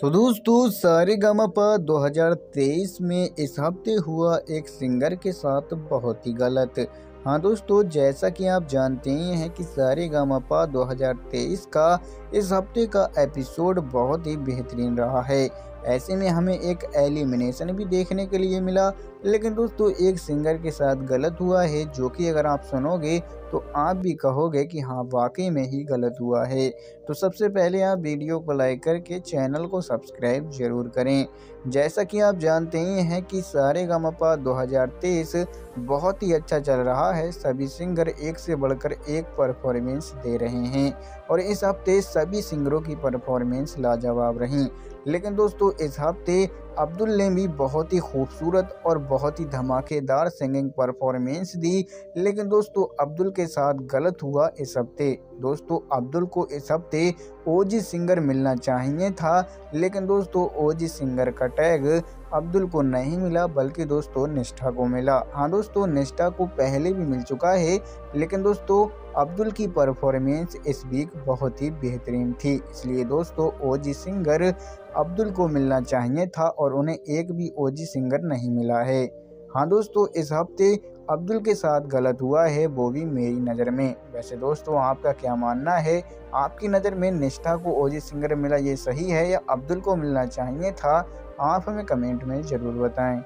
तो दोस्तों, सारे गामा पर 2023 में इस हफ़्ते हुआ एक सिंगर के साथ बहुत ही गलत। हाँ दोस्तों, जैसा कि आप जानते ही हैं कि सारे गामा पा 2023 का इस हफ़्ते का एपिसोड बहुत ही बेहतरीन रहा है। ऐसे में हमें एक एलिमिनेशन भी देखने के लिए मिला, लेकिन दोस्तों, एक सिंगर के साथ गलत हुआ है, जो कि अगर आप सुनोगे तो आप भी कहोगे कि हाँ वाकई में ही गलत हुआ है। तो सबसे पहले आप वीडियो को लाइक करके चैनल को सब्सक्राइब ज़रूर करें। जैसा कि आप जानते ही हैं कि सारे गमपा 2023 बहुत ही अच्छा चल रहा है, सभी सिंगर एक से बढ़कर एक परफॉर्मेंस दे रहे हैं और इस हफ़्ते सभी सिंगरों की परफॉर्मेंस लाजवाब रही। लेकिन दोस्तों, इस हफ़्ते अब्दुल ने भी बहुत ही खूबसूरत और बहुत ही धमाकेदार सिंगिंग परफॉर्मेंस दी। लेकिन दोस्तों, अब्दुल के साथ गलत हुआ इस हफ़्ते। दोस्तों, अब्दुल को इस हफ़्ते ओजी सिंगर मिलना चाहिए था। लेकिन दोस्तों, ओजी सिंगर का टैग अब्दुल को नहीं मिला, बल्कि दोस्तों, निष्ठा को मिला। हाँ दोस्तों, निष्ठा को पहले भी मिल चुका है, लेकिन दोस्तों, अब्दुल की परफॉर्मेंस इस वीक बहुत ही बेहतरीन थी। इसलिए दोस्तों, ओजी सिंगर अब्दुल को मिलना चाहिए था और उन्हें एक भी ओजी सिंगर नहीं मिला है। हाँ दोस्तों, इस हफ़्ते अब्दुल के साथ गलत हुआ है, वो भी मेरी नज़र में। वैसे दोस्तों, आपका क्या मानना है? आपकी नज़र में निष्ठा को ओजी सिंगर मिला ये सही है या अब्दुल को मिलना चाहिए था? आप हमें कमेंट में ज़रूर बताएँ।